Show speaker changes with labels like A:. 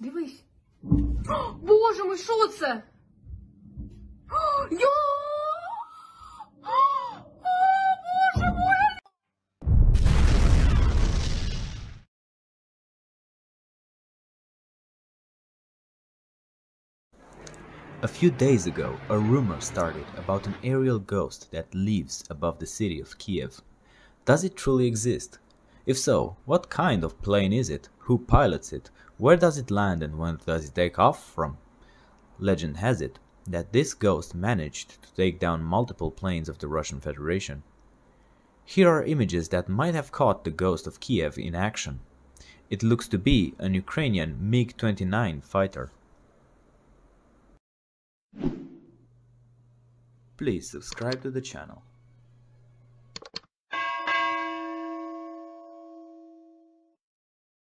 A: Олег, дивись. О, Боже мой, що це? О, Я! О, Боже мой!
B: A few days ago, a rumor started about an aerial ghost that lives above the city of Kiev. Does it truly exist? If so, what kind of plane is it? Who pilots it? Where does it land and when does it take off from? Legend has it that this ghost managed to take down multiple planes of the Russian Federation. Here are images that might have caught the ghost of Kiev in action. It looks to be an Ukrainian MiG 29 fighter. Please subscribe to the channel.